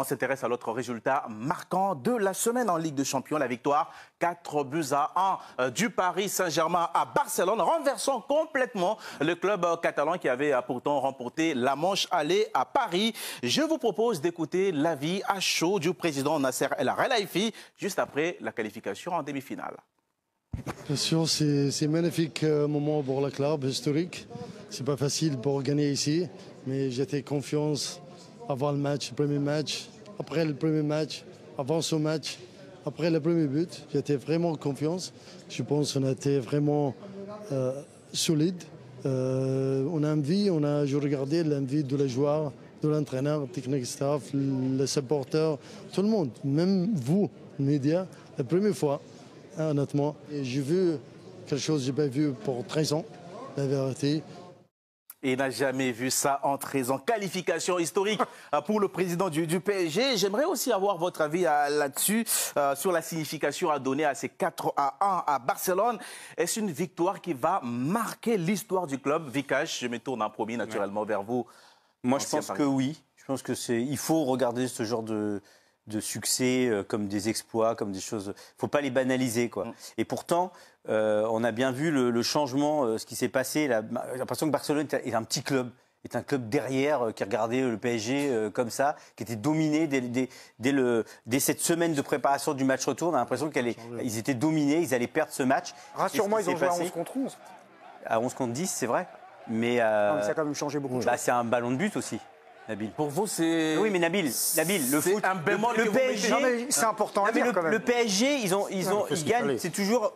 On s'intéresse à l'autre résultat marquant de la semaine en Ligue des Champions, la victoire 4 buts à 1 euh, du Paris Saint-Germain à Barcelone, renversant complètement le club euh, catalan qui avait euh, pourtant remporté la manche allée à Paris. Je vous propose d'écouter l'avis à chaud du président Nasser El Khelaifi juste après la qualification en demi-finale. Bien sûr, c'est un magnifique moment pour le club historique. C'est pas facile pour gagner ici, mais j'étais confiance avant le match, le premier match, après le premier match, avant ce match, après le premier but. J'étais vraiment confiance. Je pense qu'on a été vraiment euh, solide. Euh, on a envie, on a, je regardais l'envie de les joueurs, de l'entraîneur, technique staff, les supporters, tout le monde, même vous, médias, la première fois, hein, honnêtement. J'ai vu quelque chose que je n'ai pas vu pour 13 ans, la vérité et n'a jamais vu ça en 13 ans. Qualification historique euh, pour le président du, PSG. J'aimerais aussi avoir votre avis euh, là-dessus, euh, sur la signification à donner à ces 4 à 1 à Barcelone. Est-ce une victoire qui va marquer l'histoire du club? Vikash, je me tourne en premier naturellement vers vous. Moi, je pense que oui. Je pense que c'est. Il faut regarder ce genre de, de succès comme des exploits, comme des choses. Il ne faut pas les banaliser, quoi. Mm. Et pourtant, euh, on a bien vu le, changement, euh, ce qui s'est passé. J'ai l'impression que Barcelone est un petit club est un club derrière euh, qui regardait le PSG comme ça, qui était dominé dès, cette semaine de préparation du match retour. On a l'impression qu'ils étaient dominés, ils allaient perdre ce match. Rassure-moi, ils ont joué à 11 contre 11. À 11 contre 10, c'est vrai. Mais, ça a quand même changé beaucoup. Bah, c'est un ballon de but aussi. Nabil. Pour vous, c'est. Oui, mais Nabil, Nabil, le foot. Un bémol le, PSG. C'est important à dire, le, quand même. le PSG, ils ont, ils ont, ils gagnent. C'est toujours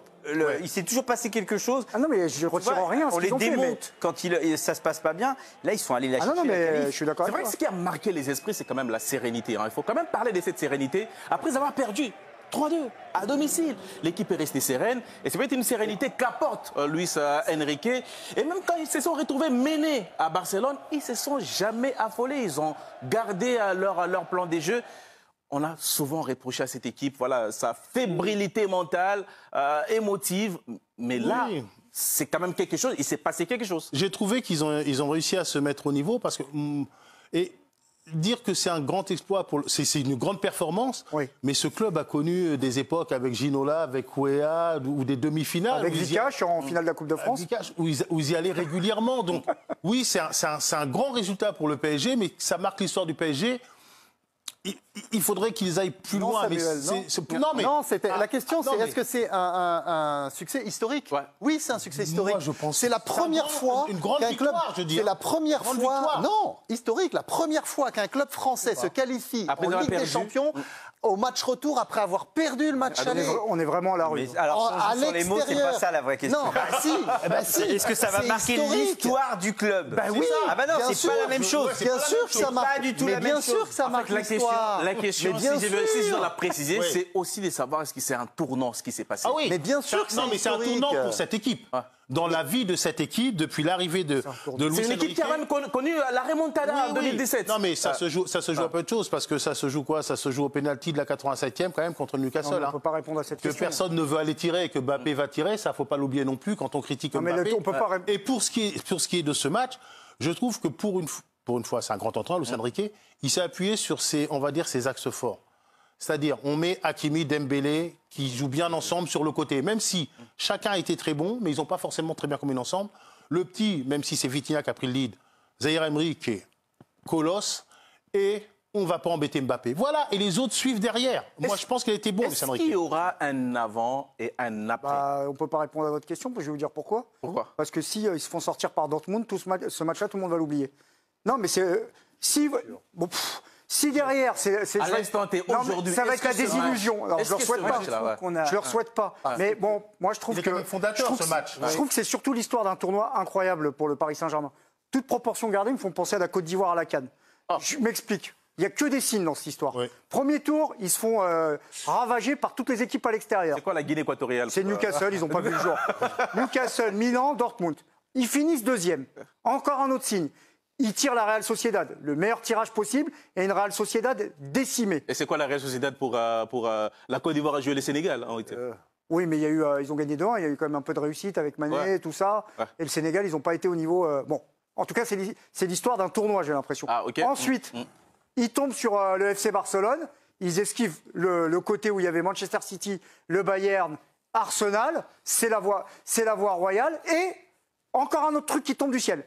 il s'est toujours passé quelque chose. Ah non, mais je ne retire en rien. On les démonte quand il, ça se passe pas bien. Là, ils sont allés la ah non, non, mais je suis d'accord. C'est vrai que ce qui a marqué les esprits, c'est quand même la sérénité. Hein. Il faut quand même parler de cette sérénité après avoir perdu. 3-2 à domicile. L'équipe est restée sereine et c'est peut-être une sérénité qu'apporte euh, Luis euh, Enrique. Et même quand ils se sont retrouvés menés à Barcelone, ils se sont jamais affolés. Ils ont gardé euh, leur, leur plan des jeux on a souvent reproché à cette équipe, voilà, sa fébrilité mentale, euh, émotive. Mais là, c'est quand même quelque chose. Il s'est passé quelque chose. J'ai trouvé qu'ils ont, ils ont réussi à se mettre au niveau parce que. Mm, et dire que c'est un grand exploit, c'est une grande performance, mais ce club a connu des époques avec Ginola, avec Ouéa, ou des demi-finales. Avec Vikash en finale de la Coupe de France. où, ils, où, y allaient régulièrement. Donc oui, c'est un, un, grand résultat pour le PSG, mais ça marque l'histoire du PSG il, faudrait qu'ils aillent plus loin. mais non. mais non, c'était la question, c'est est-ce que c'est un, succès historique Oui, c'est un succès historique. je pense. C'est la première fois une grande victoire, je dis. C'est la première fois. Non, historique. La première fois qu'un club français se qualifie en Ligue des Champions au match retour après avoir perdu le match aller. On est vraiment à la rue. alors, sur, les mots, c'est pas ça la vraie question. Non, bah si. Ben, si Est-ce que ça va marquer l'histoire du club Bah oui. Ah bah non, c'est pas la même chose. Bien sûr que ça marque. Pas du tout la même chose. Bien sûr que ça marque l'histoire. La question, si je dois la préciser, c'est aussi de savoir est-ce que c'est un tournant ce qui s'est passé. Ah oui. Mais bien sûr que Non, mais c'est un tournant pour cette équipe dans la vie de cette équipe depuis l'arrivée de, de Luis C'est une équipe qui a même connu la remontada en 2017. Non, mais ça se joue, ça se joue à peu de choses parce que ça se joue quoi? Ça se joue au pénalty de la 87e quand même contre Newcastle. on ne hein. peut pas répondre à cette que question. Que personne ne veut aller tirer et que Mbappé va tirer, ça faut pas l'oublier non plus quand on critique non, Mbappé. on peut pas... Et pour ce qui est, pour ce qui est de ce match, je trouve que pour une, pour une fois, c'est un grand entraîneur, Luis Enrique, il s'est appuyé sur ses, on va dire, ses axes forts. C'est-à-dire, on met Hakimi, Dembélé, qui jouent bien ensemble sur le côté. Même si chacun a été très bon, mais ils n'ont pas forcément très bien combiné ensemble. Le petit, même si c'est Vitinha qui a pris le lead, Zahir Emery qui est colosse. Et on ne va pas embêter Mbappé. Voilà, et les autres suivent derrière. Moi, je pense qu'il a été bon, Est-ce qu'il y aura un avant et un après? Bah, On ne peut pas répondre à votre question, je vais vous dire pourquoi. Pourquoi? Parce que si euh, ils se font sortir par Dortmund, tout ce, match, là tout le monde va l'oublier. Non, mais c'est... Euh, si... Bon, si derrière, c'est. À l'instant T, aujourd'hui. Ça va être la désillusion. Alors, je ne leur souhaite pas. Je leur souhaite pas. Mais bon, moi, je trouve que. fondateur, ce match. Je trouve que c'est surtout l'histoire d'un tournoi incroyable pour le Paris Saint-Germain. Toute proportion gardée me font penser à la Côte d'Ivoire à la Cannes. Ah. Je m'explique. Il n'y a que des signes dans cette histoire. Premier tour, ils se font euh, ravager par toutes les équipes à l'extérieur. C'est quoi la Guinée équatoriale C'est Newcastle, ils n'ont pas vu le jour. Newcastle, Milan, Dortmund. Ils finissent deuxième. Encore un autre signe il tire la Real Sociedad, le meilleur tirage possible, et une Real Sociedad décimée. Et c'est quoi la Real Sociedad pour, euh, pour euh, la Côte d'Ivoire à jouer le Sénégal en euh, Oui, mais il y a eu, ils ont gagné deux il y a eu quand même un peu de réussite avec Mané, et tout ça. Et le Sénégal, ils n'ont pas été au niveau. bon, en tout cas, c'est l'histoire d'un tournoi, j'ai l'impression. Ah, Ensuite, mm, mm. Ils tombent sur euh, le FC Barcelone. Ils esquivent le, le côté où il y avait Manchester City, le Bayern, Arsenal. C'est la voie, c'est la voie royale. Et encore un autre truc qui tombe du ciel.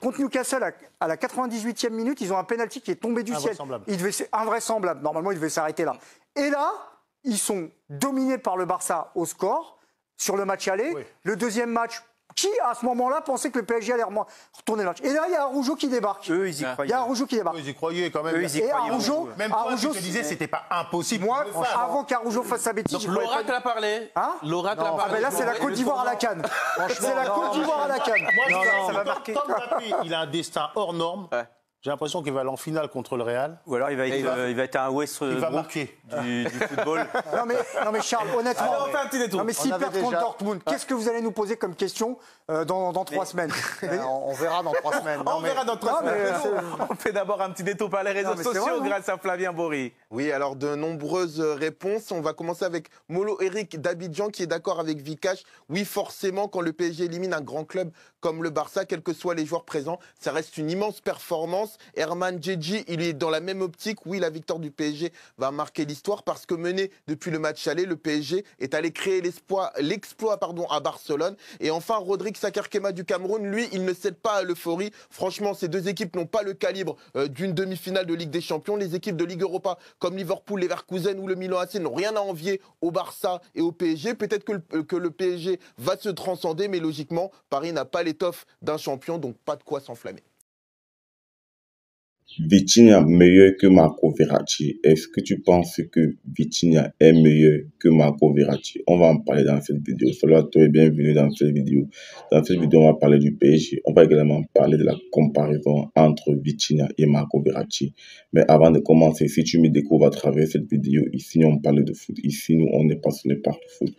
Contre Newcastle, à- à la 98e minute, ils ont un penalty qui est tombé du ciel. Invraisemblable. Il devait, c'est invraisemblable. Normalement, il devait s'arrêter là. Et là, ils sont dominés par le Barça au score sur le match aller. Oui. Le deuxième match, qui à ce moment-là pensait que le PSG allait retourner le match? Et là, il y a Aroujo qui débarque. Eux, ils y Il y croyaient. a Aroujo qui débarque. Eux, ils y croyaient quand même. Eux, ils y Et croyaient beaucoup. Même toi, tu te disais, c'était pas impossible. moi, avant qu'Aroujo fasse sa bêtise, l'oracle a parlé. Hein L'oracle a Ah parlé. ben là, c'est la Côte d'Ivoire à la canne. C'est la Côte d'Ivoire à la canne. Moi, ça va comme- marquer. Il a un destin hors norme. J'ai l'impression qu'il va aller en finale contre le Real. Ou alors il va être, Et il va- euh, il va être un Il va Westbrook marquer. du, du football. Non mais, non mais Charles, honnêtement. On fait un petit détour. Non mais s'ils perdent contre déjà- Dortmund, qu'est-ce que vous allez nous poser comme question euh, dans, dans trois semaines? On verra dans trois semaines. Non, On mais- verra dans trois Non, mais, semaines. On fait d'abord un petit détour par les réseaux sociaux vrai, grâce à Flavien Bory. Oui, alors de nombreuses euh, réponses. On va commencer avec Molo Eric d'Abidjan qui est d'accord avec Vikash. Oui, forcément, quand le PSG élimine un grand club comme le Barça, quels que soient les joueurs présents, ça reste une immense performance. Herman Djedji, il est dans la même optique. Oui, la victoire du PSG va marquer l'histoire parce que mené depuis le match aller, le PSG est allé créer l'exploit à Barcelone. Et enfin, Rodrigue Sakarkema du Cameroun, lui, il ne cède pas à l'euphorie. Franchement, ces deux équipes n'ont pas le calibre euh, d'une demi-finale de Ligue des Champions. Les équipes de Ligue Europa comme Liverpool, Leverkusen ou le Milan AC n'ont rien à envier au Barça et au PSG. Peut-être que le, que le PSG va se transcender, mais logiquement, Paris n'a pas l'étoffe d'un champion, donc pas de quoi s'enflammer. Vitinha meilleur que Marco Verratti. Est-ce que tu penses que Vitinha est meilleur que Marco Verratti? On va en parler dans cette vidéo. Salut à toi et bienvenue dans cette vidéo. Dans cette vidéo, on va parler du PSG. On va également parler de la comparaison entre Vitinha et Marco Verratti. Mais avant de commencer, si tu me découvres à travers cette vidéo, ici, on parle de foot. Ici, nous, on n'est pas parcs de foot.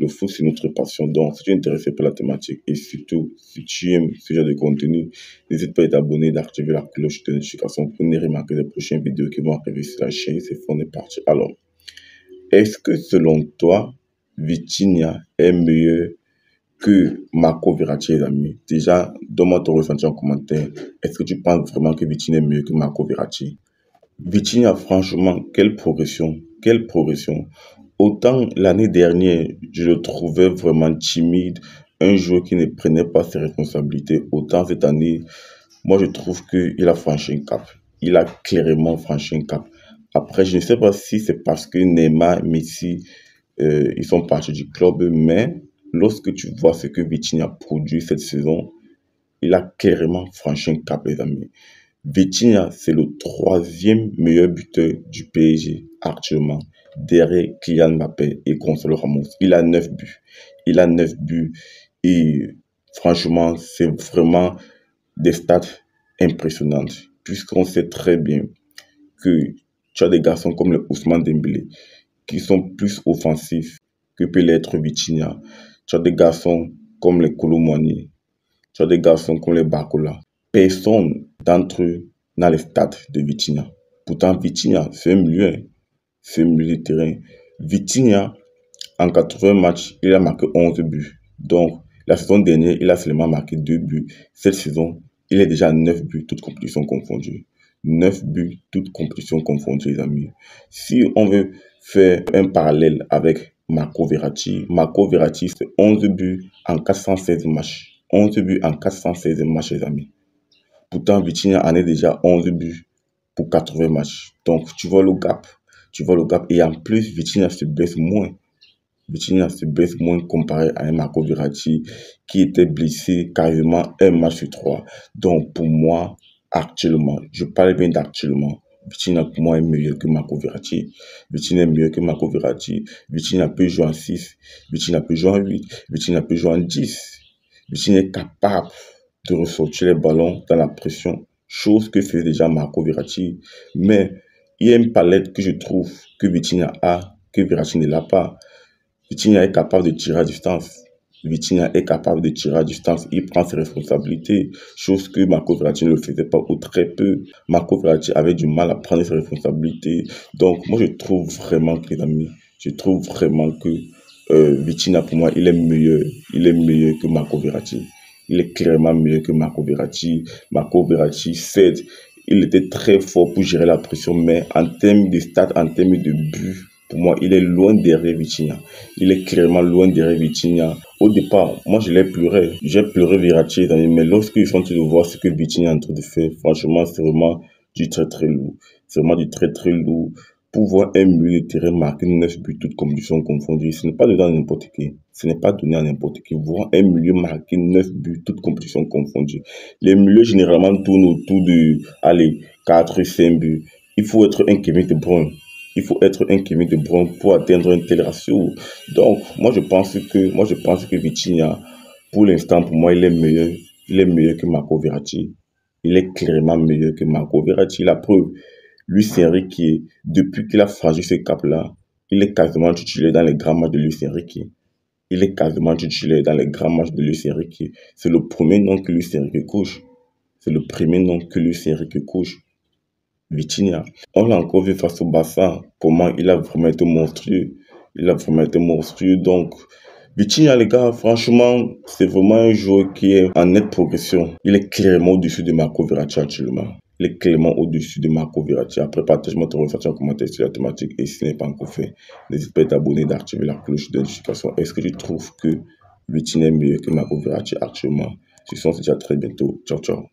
Le foot, c'est notre passion. Donc, si tu es intéressé par la thématique et surtout, si tu aimes ce genre de contenu, n'hésite pas à t'abonner, d'activer la cloche de notification pour ne rien manquer des prochaines vidéos qui vont arriver sur la chaîne. C'est fond, parti. Alors, est-ce que selon toi, Vitinha est meilleur que Marco Verratti, les amis? Déjà, donne-moi ton ressenti en commentaire. Est-ce que tu penses vraiment que Vitinha est meilleur que Marco Verratti? Vitinha, franchement, quelle progression Quelle progression Autant l'année dernière, je le trouvais vraiment timide, un joueur qui ne prenait pas ses responsabilités. Autant cette année, moi je trouve qu'il a franchi un cap. Il a clairement franchi un cap. Après, je ne sais pas si c'est parce que Neymar, Messi, euh, ils sont partis du club, mais lorsque tu vois ce que Vitinha a produit cette saison, il a clairement franchi un cap, les amis. Vitinha, c'est le troisième meilleur buteur du PSG actuellement, derrière Kylian Mbappé et Gonzalo Ramos. Il a 9 buts. Il a 9 buts. Et franchement, c'est vraiment des stats impressionnantes, puisqu'on sait très bien que tu as des garçons comme le Ousmane Dembélé, qui sont plus offensifs que peut l'être Vitinha. Tu as des garçons comme les Colomani, tu as des garçons comme les Bakola. Personne d'entre eux n'a les stats de Vitinha. Pourtant, Vitinha, c'est un milieu. De terrain. Vitinha, en 80 matchs, il a marqué 11 buts. Donc, la saison dernière, il a seulement marqué 2 buts. Cette saison, il est déjà à 9 buts, toutes compétitions confondues. 9 buts, toutes compétitions confondues, les amis. Si on veut faire un parallèle avec Marco Verratti, Marco Verratti, c'est 11 buts en 416 matchs. 11 buts en 416 matchs, les amis. Pourtant, Vitinha en est déjà 11 buts pour 80 matchs. Donc, tu vois le gap. Tu vois le gap. Et en plus, Vitinha se baisse moins. Vitinha se baisse moins comparé à Marco Verratti qui était blessé quasiment un match sur trois. Donc, pour moi, actuellement, je parle bien d'actuellement, Vitinha pour moi est meilleur que Marco Verratti. Vitinha est meilleur que Marco Verratti. Vitinha peut jouer en 6. Vitinha peut jouer en 8. Vitinha peut jouer en 10. Vitinha est capable de ressortir les ballons dans la pression, chose que fait déjà Marco Verratti. Mais il y a une palette que je trouve que Vitinha a, que ne l'a pas. Vitinha est capable de tirer à distance. Vitinha est capable de tirer à distance. Il prend ses responsabilités, chose que Marco Verratti ne le faisait pas ou très peu. Marco Verratti avait du mal à prendre ses responsabilités. Donc, moi, je trouve vraiment que, les amis, je trouve vraiment que euh, Vitinha, pour moi, il est meilleur. Il est meilleur que Marco Verratti. Il est clairement meilleur que Marco Verratti. Marco Verratti cède il était très fort pour gérer la pression, mais en termes de stats, en termes de buts, pour moi, il est loin derrière Vitinha. Il est clairement loin derrière Vitinha. Au départ, moi, je l'ai pleuré. J'ai pleuré Verratti, mais lorsqu'ils sont en train de voir ce que Vitinha est en train de faire, franchement, c'est vraiment du très très lourd. C'est vraiment du très très lourd. Pour voir un milieu de terrain marquer 9 buts, toutes conditions confondues, ce n'est pas donné à n'importe qui. Ce n'est pas donné à n'importe qui. Voir un milieu marquer 9 buts, toutes compétitions confondues. Les milieux, généralement, tournent autour de, allez, 4, 5 buts. Il faut être un Kevin De Bruyne il faut être un Kevin De Bruyne pour atteindre un tel ratio. Donc, moi, je pense que, moi, je pense que Vitinha, pour l'instant, pour moi, il est meilleur. Il est meilleur que Marco Verratti. Il est clairement meilleur que Marco Verratti. La preuve, lui, c'est Enrique, depuis qu'il a franchi ce cap-là, il est quasiment titulaire dans les grands matchs de Luis Enrique. Il est quasiment titulaire dans les grands matchs de Luis Enrique. C'est le premier nom que Luis Enrique couche. C'est le premier nom que Luis Enrique couche. Vitinha. On l'a encore vu face au Bassin, comment il a vraiment été monstrueux. Il a vraiment été monstrueux. Donc, Vitinha, les gars, franchement, c'est vraiment un joueur qui est en nette progression. Il est clairement au-dessus de Marco Verratti actuellement. Il est clairement au-dessus de Marco Verratti. Après, partage-moi ton ressenti en commentaire sur la thématique. Et si ce n'est pas encore fait, n'hésite pas à t'abonner, d'activer la cloche de notification. Est-ce que tu trouves que Vitinha est mieux que Marco Verratti actuellement? Si c'est déjà très bientôt. Ciao, ciao.